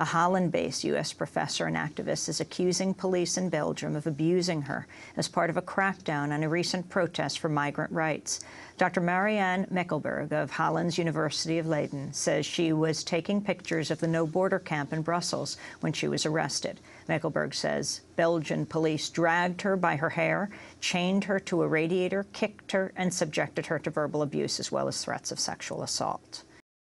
A Holland-based U.S. professor and activist is accusing police in Belgium of abusing her as part of a crackdown on a recent protest for migrant rights. Dr. Marianne Maeckelbergh of Holland's University of Leiden says she was taking pictures of the no-border camp in Brussels when she was arrested. Maeckelbergh says Belgian police dragged her by her hair, chained her to a radiator, kicked her, and subjected her to verbal abuse as well as threats of sexual assault.